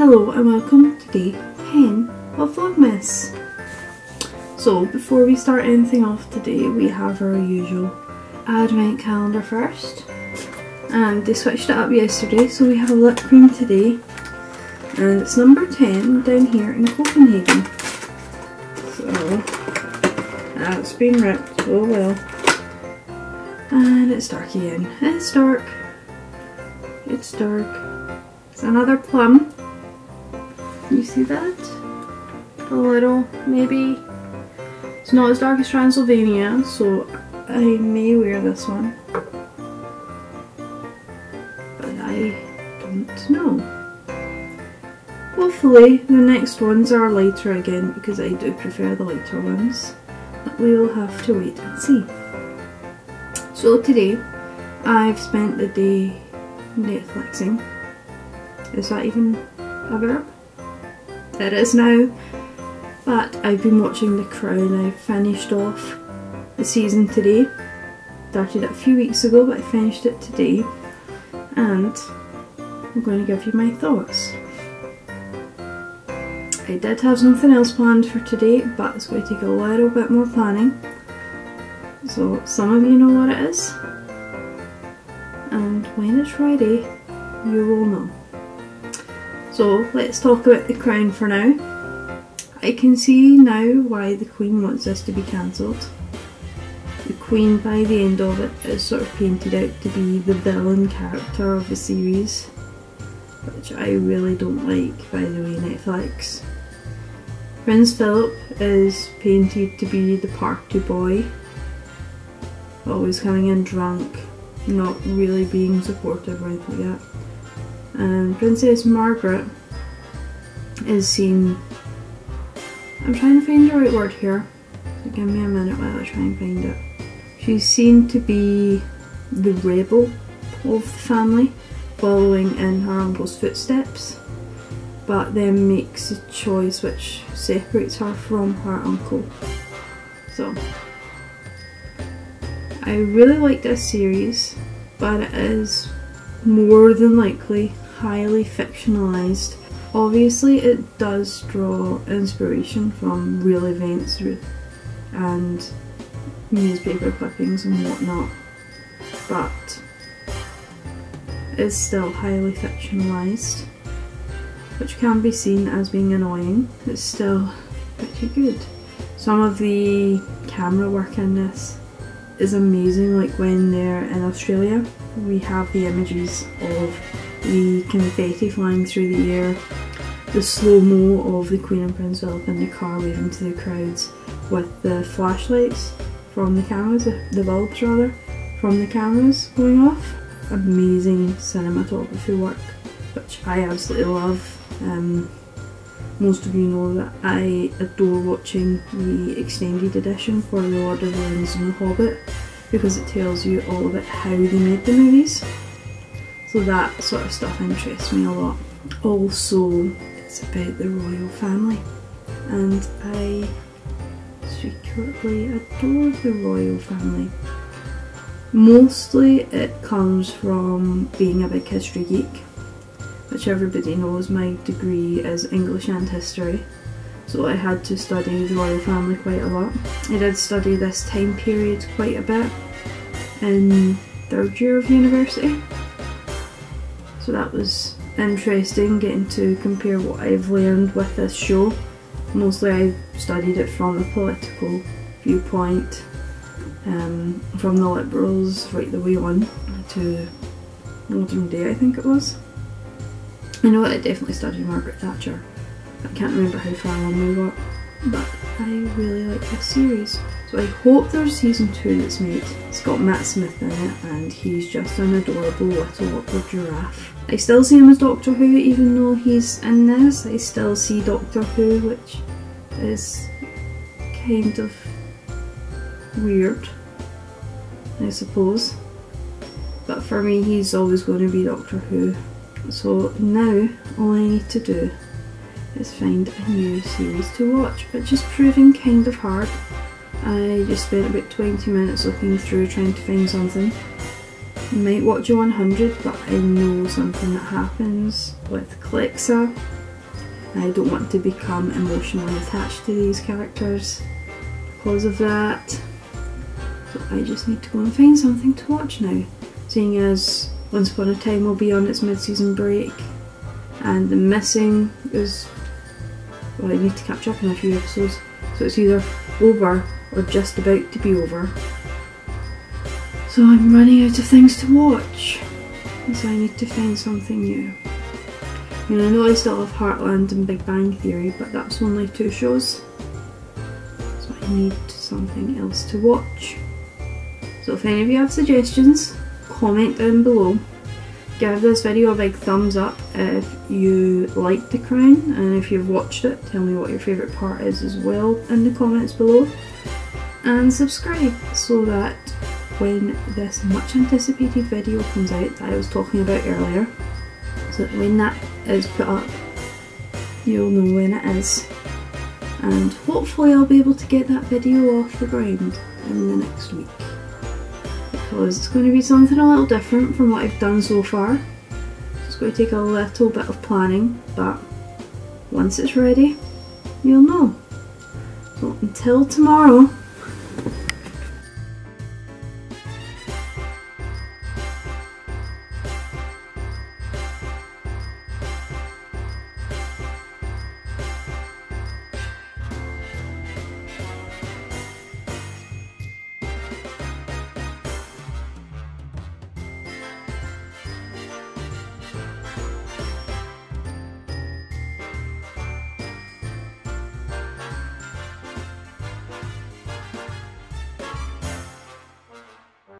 Hello and welcome to day 10 of Vlogmas. So before we start anything off today we have our usual advent calendar first and they switched it up yesterday so we have a lip cream today and it's number 10 down here in Copenhagen. So that's been ripped, oh well. And it's dark again. It's dark. It's dark. It's another plum. You see that? A little, maybe. It's not as dark as Transylvania, so I may wear this one. But I don't know. Hopefully the next ones are lighter again because I do prefer the lighter ones. But we will have to wait and see. So today I've spent the day Netflixing is that even a verb? It is now. But I've been watching The Crown. I finished off the season today. Started it a few weeks ago, but I finished it today. And I'm going to give you my thoughts. I did have something else planned for today, but it's going to take a little bit more planning. So some of you know what it is. And when it's ready, you will know. So let's talk about the crown for now. I can see now why the Queen wants this to be cancelled. The Queen by the end of it is sort of painted out to be the villain character of the series, which I really don't like by the way Netflix. Prince Philip is painted to be the party boy, always coming in drunk, not really being supportive or anything like that and Princess Margaret is seen. I'm trying to find the right word here, so give me a minute while I try and find it. She's seen to be the rebel of the family, following in her uncle's footsteps, but then makes a choice which separates her from her uncle. So, I really like this series, but it is more than likely highly fictionalized. Obviously it does draw inspiration from real events and newspaper clippings and whatnot, but it's still highly fictionalized, which can be seen as being annoying. It's still pretty good. Some of the camera work in this is amazing, like when they're in Australia, we have the images of the confetti flying through the air, the slow-mo of the Queen and Prince Philip in the car waving to the crowds with the flashlights from the cameras, the bulbs rather, from the cameras going off. Amazing cinematography work, which I absolutely love. Um, most of you know that I adore watching the extended edition for The Lord of the Rings and The Hobbit because it tells you all about how they made the movies. So that sort of stuff interests me a lot. Also, it's about the royal family and I secretly adore the royal family. Mostly it comes from being a big history geek, which everybody knows my degree is English and history, so I had to study the royal family quite a lot. I did study this time period quite a bit in third year of university so that was interesting getting to compare what I've learned with this show. Mostly I studied it from a political viewpoint, um, from the Liberals right the way on to modern day I think it was. I know I definitely studied Margaret Thatcher. I can't remember how far on we got, but I really like this series. So I hope there's season 2 that's made. It's got Matt Smith in it and he's just an adorable little awkward giraffe. I still see him as Doctor Who even though he's in this. I still see Doctor Who which is kind of weird I suppose. But for me he's always going to be Doctor Who. So now all I need to do is find a new series to watch which is proving kind of hard I just spent about 20 minutes looking through trying to find something. I might watch a 100 but I know something that happens with Clexa I don't want to become emotionally attached to these characters because of that. So I just need to go and find something to watch now. Seeing as Once Upon a Time will be on its mid-season break and The Missing is... well I need to catch up on a few episodes so it's either over or just about to be over. So I'm running out of things to watch. So I need to find something new. I I know I still have Heartland and Big Bang Theory, but that's only two shows. So I need something else to watch. So if any of you have suggestions, comment down below. Give this video a big thumbs up if you liked The Crown and if you've watched it, tell me what your favourite part is as well in the comments below. And subscribe so that when this much anticipated video comes out that I was talking about earlier, so that when that is put up, you'll know when it is. And hopefully I'll be able to get that video off the ground in the next week. Because it's going to be something a little different from what I've done so far. Going to take a little bit of planning, but once it's ready, you'll know. So until tomorrow,